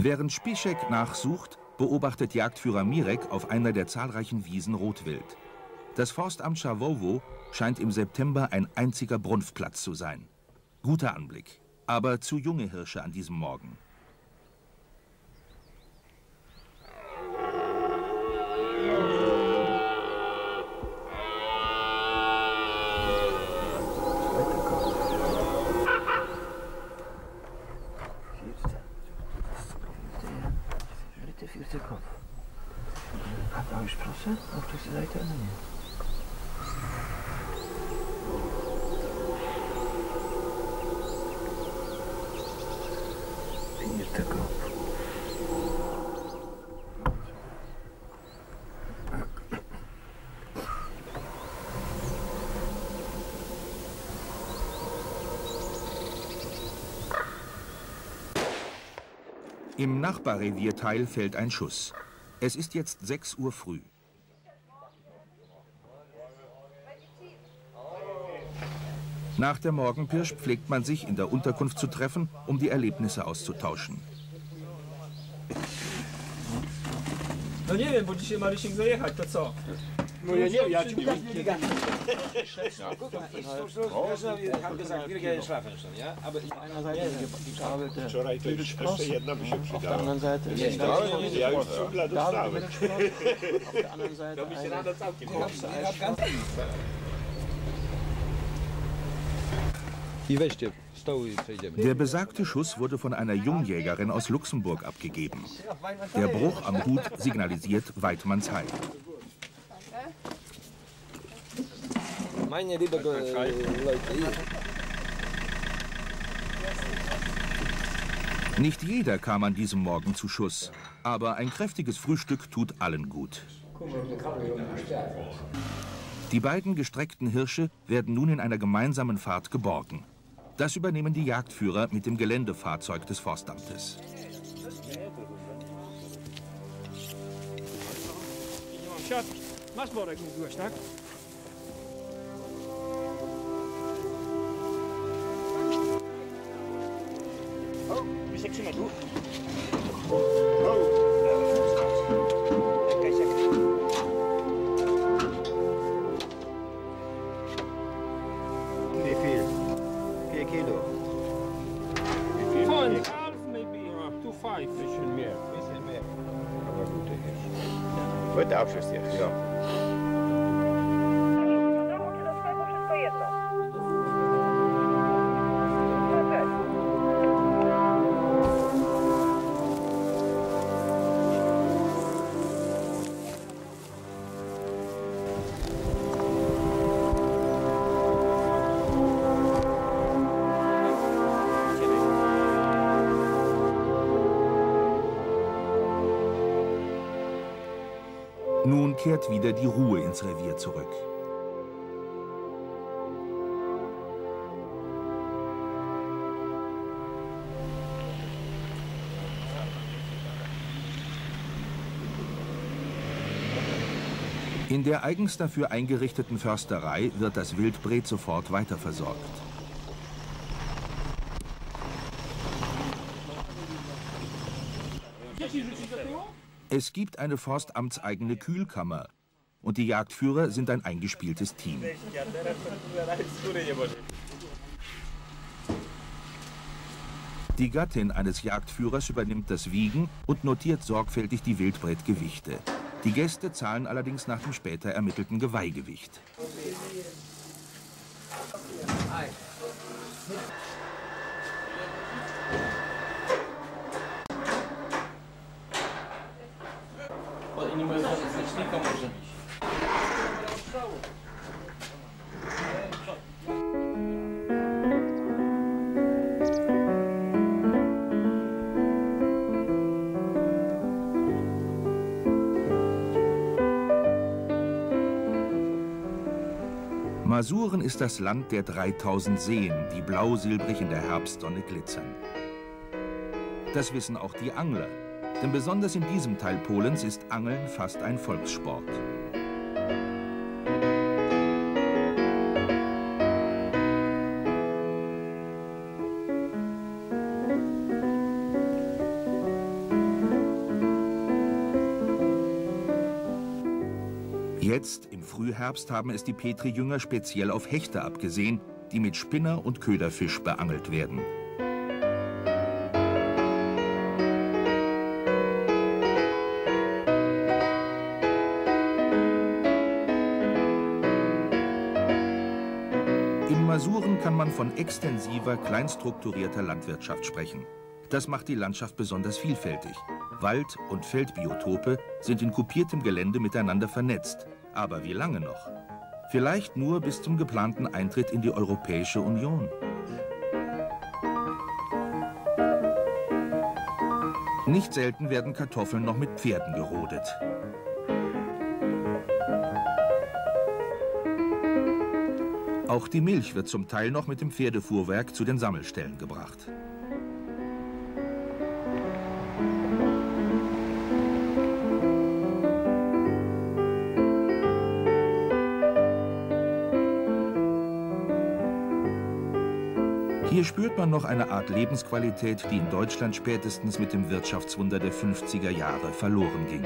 Während Spischek nachsucht, beobachtet Jagdführer Mirek auf einer der zahlreichen Wiesen Rotwild. Das Forstamt Schawowo scheint im September ein einziger Brunftplatz zu sein. Guter Anblick, aber zu junge Hirsche an diesem Morgen. Vierte Vierte Kopf. Im Nachbarrevierteil fällt ein Schuss. Es ist jetzt 6 Uhr früh. Nach der Morgenpirsch pflegt man sich in der Unterkunft zu treffen, um die Erlebnisse auszutauschen. No nie wiem, bo dzisiaj ma Rysiek dojechać, to co? No ja nie wiem, ja ci mówię. Wczoraj to już jeszcze jedna by się przydała. Ja już cugla dostałem. Auf der anderen Seite eine I weźcie stołu i przejdziemy. Der besagte Schuss wurde von einer Jungjägerin aus Luxemburg abgegeben. Der Bruch am Hut signalisiert Weidmanns Heil. Meine liebe äh, Leute, Nicht jeder kam an diesem Morgen zu Schuss, aber ein kräftiges Frühstück tut allen gut. Die beiden gestreckten Hirsche werden nun in einer gemeinsamen Fahrt geborgen. Das übernehmen die Jagdführer mit dem Geländefahrzeug des Forstamtes. Nie mam Kilo. Four and a half, maybe. Two five. Bisschen mehr. Bisschen mehr. Aber gute Hirsch. Guter Abschuss jetzt. Ja. Kehrt wieder die Ruhe ins Revier zurück. In der eigens dafür eingerichteten Försterei wird das Wildbret sofort weiterversorgt. Es gibt eine forstamtseigene Kühlkammer und die Jagdführer sind ein eingespieltes Team. Die Gattin eines Jagdführers übernimmt das Wiegen und notiert sorgfältig die Wildbretgewichte. Die Gäste zahlen allerdings nach dem später ermittelten Geweihgewicht. Masuren ist das Land der 3000 Seen, die blau-silbrig in der Herbstsonne glitzern. Das wissen auch die Angler, denn besonders in diesem Teil Polens ist Angeln fast ein Volkssport. Jetzt, im Frühherbst, haben es die Petri-Jünger speziell auf Hechte abgesehen, die mit Spinner und Köderfisch beangelt werden. In Masuren kann man von extensiver, kleinstrukturierter Landwirtschaft sprechen. Das macht die Landschaft besonders vielfältig. Wald- und Feldbiotope sind in kupiertem Gelände miteinander vernetzt. Aber wie lange noch? Vielleicht nur bis zum geplanten Eintritt in die Europäische Union. Nicht selten werden Kartoffeln noch mit Pferden gerodet. Auch die Milch wird zum Teil noch mit dem Pferdefuhrwerk zu den Sammelstellen gebracht. Hier spürt man noch eine Art Lebensqualität, die in Deutschland spätestens mit dem Wirtschaftswunder der 50er Jahre verloren ging.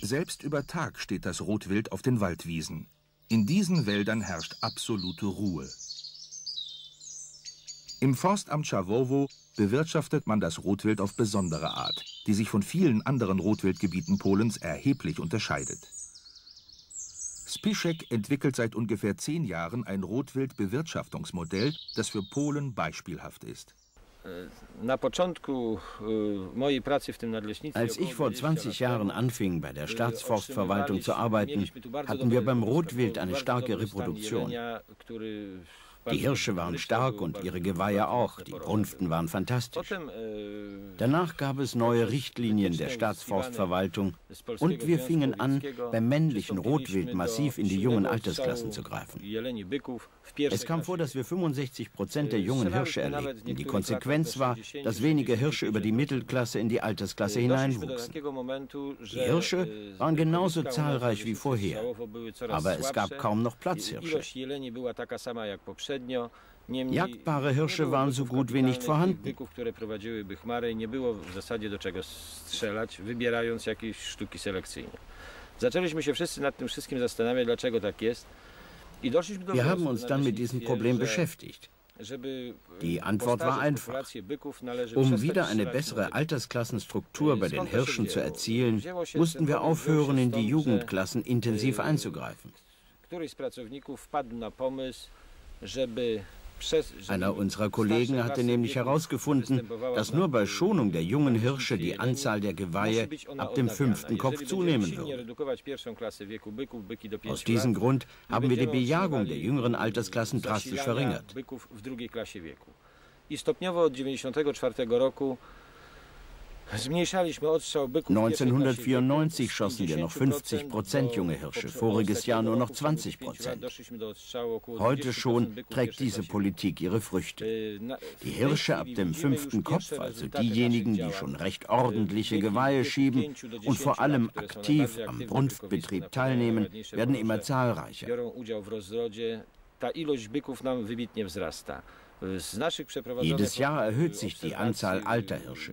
Selbst über Tag steht das Rotwild auf den Waldwiesen. In diesen Wäldern herrscht absolute Ruhe. Im Forstamt Schawowo bewirtschaftet man das Rotwild auf besondere Art, die sich von vielen anderen Rotwildgebieten Polens erheblich unterscheidet. Spischek entwickelt seit ungefähr zehn Jahren ein Rotwildbewirtschaftungsmodell, das für Polen beispielhaft ist. Als ich vor 20 Jahren anfing, bei der Staatsforstverwaltung zu arbeiten, hatten wir beim Rotwild eine starke Reproduktion. Die Hirsche waren stark und ihre Geweihe auch. Die Brunften waren fantastisch. Danach gab es neue Richtlinien der Staatsforstverwaltung und wir fingen an, beim männlichen Rotwild massiv in die jungen Altersklassen zu greifen. Es kam vor, dass wir 65 Prozent der jungen Hirsche erlegten. Die Konsequenz war, dass weniger Hirsche über die Mittelklasse in die Altersklasse hineinwuchsen. Die Hirsche waren genauso zahlreich wie vorher, aber es gab kaum noch Platzhirsche. Jagdbare Hirsche waren so gut wie nicht vorhanden. Wir haben uns dann mit diesem Problem beschäftigt. Die Antwort war einfach. Um wieder eine bessere Altersklassenstruktur bei den Hirschen zu erzielen, mussten wir aufhören, in die Jugendklassen intensiv einzugreifen. Einer unserer Kollegen hatte nämlich herausgefunden, dass nur bei Schonung der jungen Hirsche die Anzahl der Geweihe ab dem fünften Kopf zunehmen würde. Aus diesem Grund haben wir die Bejagung der jüngeren Altersklassen drastisch verringert. 1994 schossen wir noch 50 Prozent junge Hirsche, voriges Jahr nur noch 20 Prozent. Heute schon trägt diese Politik ihre Früchte. Die Hirsche ab dem fünften Kopf, also diejenigen, die schon recht ordentliche Geweihe schieben und vor allem aktiv am Brunftbetrieb teilnehmen, werden immer zahlreicher. Jedes Jahr erhöht sich die Anzahl alter Hirsche.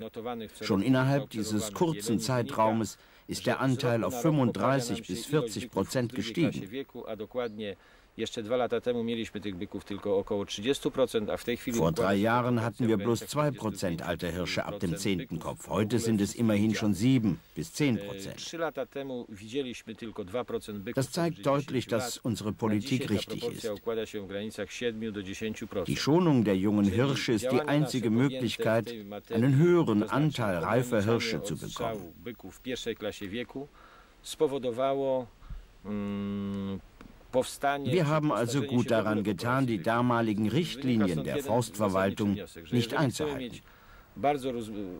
Schon innerhalb dieses kurzen Zeitraumes ist der Anteil auf 35 bis 40 Prozent gestiegen. Vor drei Jahren hatten wir bloß 2 Prozent alter Hirsche ab dem zehnten Kopf. Heute sind es immerhin schon 7 bis 10 Prozent. Das zeigt deutlich, dass unsere Politik richtig ist. Die Schonung der jungen Hirsche ist die einzige Möglichkeit, einen höheren Anteil reifer Hirsche zu bekommen. Wir haben also gut daran getan, die damaligen Richtlinien der Forstverwaltung nicht einzuhalten. Bardzo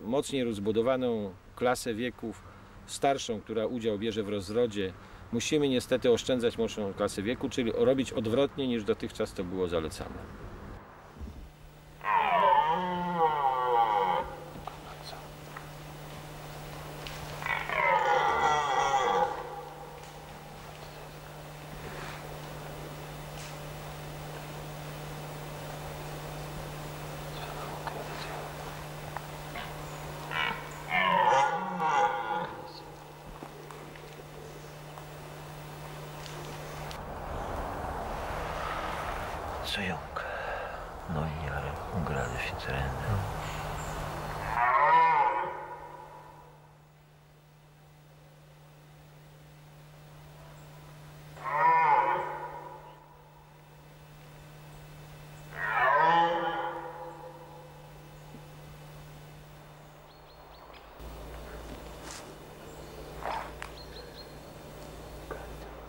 mocniej rozbudowaną klasę wieków, starszą, która udział bierze w rozrodzie, musimy niestety oszczędzać młodszą klasę wieku, czyli robić odwrotnie niż dotychczas to było zalecane. Sejong, noi are un grad de ființe rende.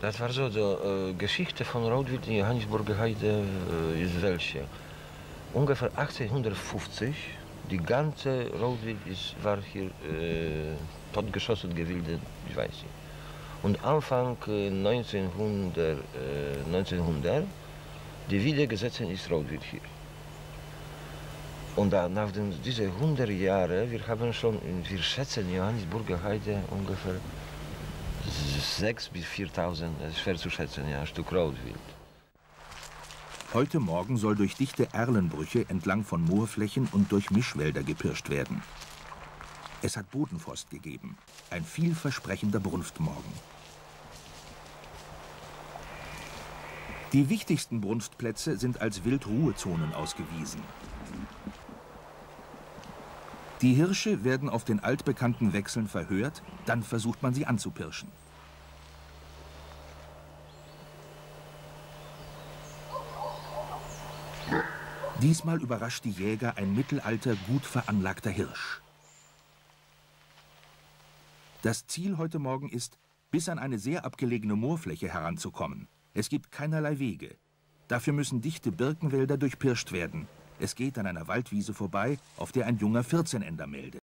Das war so, die Geschichte von Rotwild in Johannisburger Heide äh, ist welche. Ungefähr 1850, die ganze Rotwild war hier äh, totgeschossen, gewildet, ich weiß nicht. Und Anfang 1900, äh, 1900 die Wiedergesetzten ist Rotwild hier. Und nach den, diese 100 Jahren, wir haben schon, wir schätzen in Johannisburger Heide ungefähr 6.000 bis 4.000, das ist schwer zu schätzen, ja, Stück Rotwild. Heute Morgen soll durch dichte Erlenbrüche entlang von Moorflächen und durch Mischwälder gepirscht werden. Es hat Bodenfrost gegeben. Ein vielversprechender Brunftmorgen. Die wichtigsten Brunftplätze sind als Wildruhezonen ausgewiesen. Die Hirsche werden auf den altbekannten Wechseln verhört, dann versucht man sie anzupirschen. Diesmal überrascht die Jäger ein mittelalter, gut veranlagter Hirsch. Das Ziel heute Morgen ist, bis an eine sehr abgelegene Moorfläche heranzukommen. Es gibt keinerlei Wege. Dafür müssen dichte Birkenwälder durchpirscht werden. Es geht an einer Waldwiese vorbei, auf der ein junger 14-Ender meldet.